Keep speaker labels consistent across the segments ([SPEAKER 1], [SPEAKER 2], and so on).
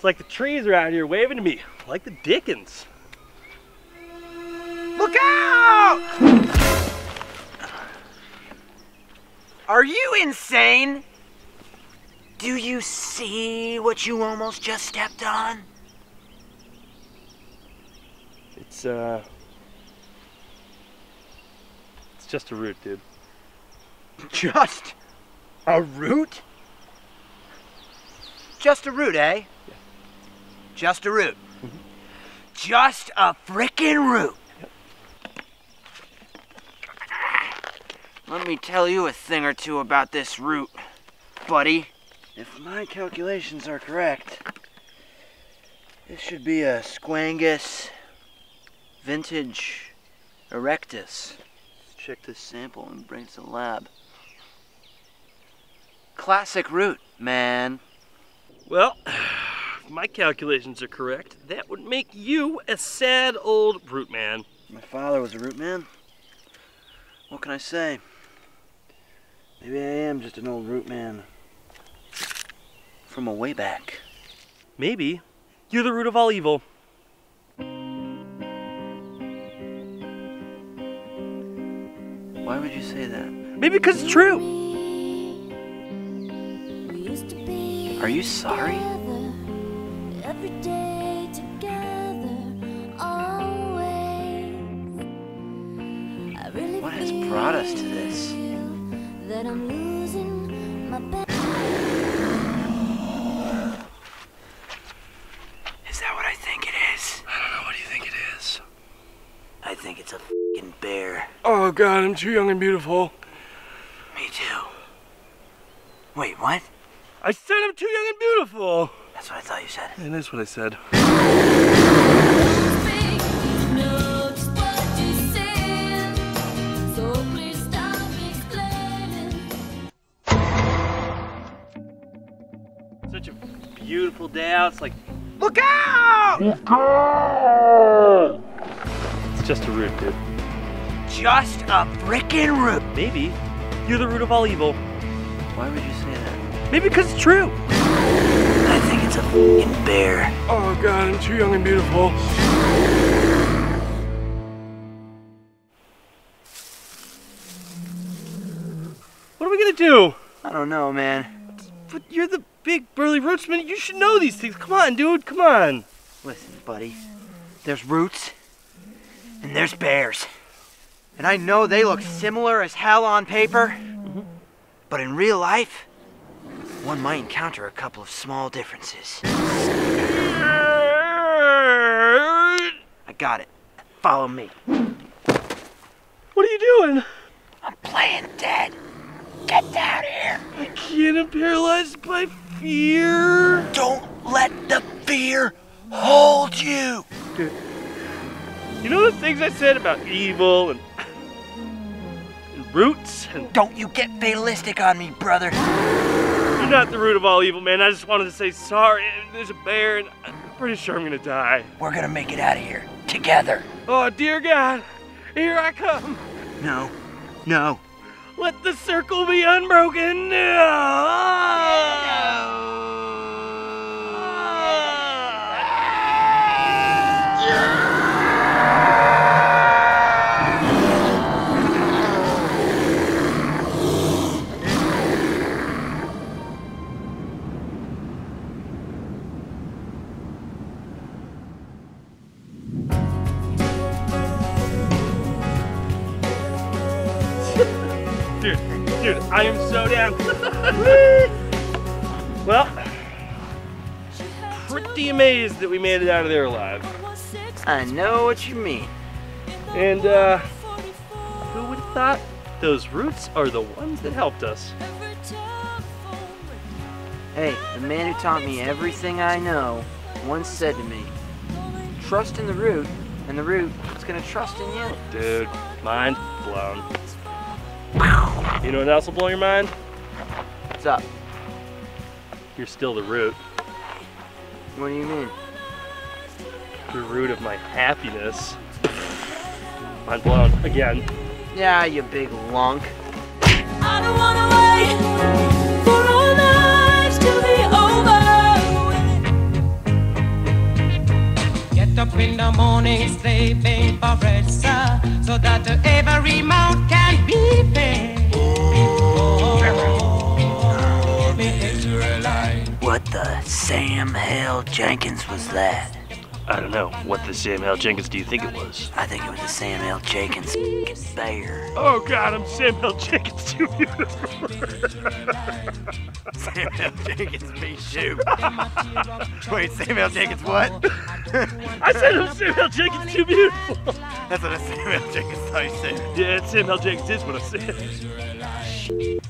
[SPEAKER 1] It's like the trees are out here waving to me like the Dickens.
[SPEAKER 2] Look out! Are you insane? Do you see what you almost just stepped on?
[SPEAKER 1] It's uh It's just a root, dude.
[SPEAKER 2] Just a root? Just a root, eh? Just a root. Just a frickin' root. Let me tell you a thing or two about this root, buddy. If my calculations are correct, this should be a Squangus vintage erectus. Let's check this sample and bring it to the lab. Classic root, man.
[SPEAKER 1] Well, if my calculations are correct, that would make you a sad old root man.
[SPEAKER 2] My father was a root man. What can I say? Maybe I am just an old root man. From a way back.
[SPEAKER 1] Maybe you're the root of all evil.
[SPEAKER 2] Why would you say that?
[SPEAKER 1] Maybe because it's true.
[SPEAKER 2] Are you sorry?
[SPEAKER 3] Feel I'm losing my best.
[SPEAKER 2] Is that what I think it is?
[SPEAKER 1] I don't know. What do you think it is?
[SPEAKER 2] I think it's a fing bear.
[SPEAKER 1] Oh God, I'm too young and beautiful.
[SPEAKER 2] Me too. Wait, what?
[SPEAKER 1] I said I'm too young and beautiful.
[SPEAKER 2] That's what I thought you said.
[SPEAKER 1] And that's what I said. Beautiful day out. It's like
[SPEAKER 2] Look out!
[SPEAKER 1] it's just a root, dude.
[SPEAKER 2] Just a frickin' root.
[SPEAKER 1] Maybe you're the root of all evil.
[SPEAKER 2] Why would you say that?
[SPEAKER 1] Maybe because it's true.
[SPEAKER 2] I think it's a fing bear.
[SPEAKER 1] Oh God, I'm too young and beautiful. What are we gonna do?
[SPEAKER 2] I don't know, man.
[SPEAKER 1] But you're the big burly rootsman. You should know these things. Come on, dude. Come on.
[SPEAKER 2] Listen, buddy. There's roots and there's bears. And I know they look similar as hell on paper, but in real life, one might encounter a couple of small differences. I got it. Follow me.
[SPEAKER 1] What are you doing?
[SPEAKER 2] I'm playing dead. Get down here.
[SPEAKER 1] I can't. I'm paralyzed by fear.
[SPEAKER 2] Don't let the fear hold you.
[SPEAKER 1] You know the things I said about evil and, and roots and
[SPEAKER 2] Don't you get fatalistic on me, brother.
[SPEAKER 1] You're not the root of all evil, man. I just wanted to say sorry. There's a bear, and I'm pretty sure I'm gonna die.
[SPEAKER 2] We're gonna make it out of here together.
[SPEAKER 1] Oh, dear God. Here I come.
[SPEAKER 2] No, no.
[SPEAKER 1] Let the circle be unbroken. Dude, dude, I am so down. well, pretty amazed that we made it out of there alive.
[SPEAKER 2] I know what you mean.
[SPEAKER 1] And uh, who would have thought those roots are the ones that helped us?
[SPEAKER 2] Hey, the man who taught me everything I know once said to me, trust in the root, and the root is gonna trust in you.
[SPEAKER 1] Dude, mind blown. You know what else will blow your mind?
[SPEAKER 2] What's up?
[SPEAKER 1] You're still the root.
[SPEAKER 2] What do you mean?
[SPEAKER 1] The root of my happiness. Mind blown. Again.
[SPEAKER 2] Yeah, you big lunk.
[SPEAKER 3] I don't wanna wait for our lives to be over.
[SPEAKER 4] Get up in the morning, slaving for bread, sir, so that every
[SPEAKER 2] Sam Hell Jenkins was that?
[SPEAKER 1] I don't know. What the Sam L. Jenkins do you think it was?
[SPEAKER 2] I think it was the Sam L. Jenkins bear.
[SPEAKER 1] Oh god, I'm Sam L. Jenkins too beautiful.
[SPEAKER 2] Sam L. Jenkins me shoe. Wait, Sam L. Jenkins what?
[SPEAKER 1] I said I'm Sam L. Jenkins too beautiful.
[SPEAKER 2] That's what a Sam L. Jenkins thought he said.
[SPEAKER 1] Yeah, Sam L. Jenkins is what I said.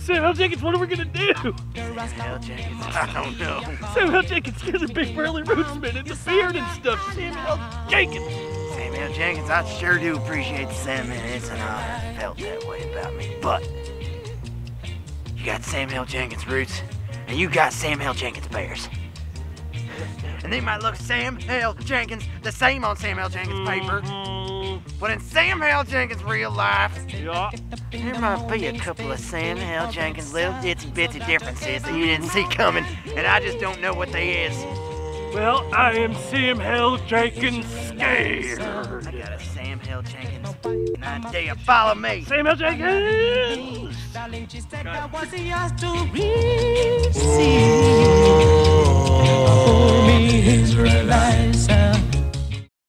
[SPEAKER 1] Sam L. Jenkins, what are we gonna do?
[SPEAKER 2] Sam L. Jenkins, I don't know.
[SPEAKER 1] Sam L. Jenkins has a big burly rootsman and the beard and stuff. Sam L. Jenkins.
[SPEAKER 2] Sam L. Jenkins, I sure do appreciate the sentiment. It's an honor felt that way about me. But you got Sam L. Jenkins roots, and you got Sam L. Jenkins bears. And they might look Sam L. Jenkins the same on Sam L. Jenkins paper, but in Sam L. Jenkins real life,
[SPEAKER 1] yeah.
[SPEAKER 2] there might be a couple of Sam L. Jenkins little itsy bitsy differences that you didn't see coming, and I just don't know what they is.
[SPEAKER 1] Well, I am Sam L. Jenkins scared.
[SPEAKER 2] I got a Sam L. Jenkins idea. Follow me.
[SPEAKER 1] Sam L. Jenkins.
[SPEAKER 4] Darling, she said that was yours. Oh, me Israel.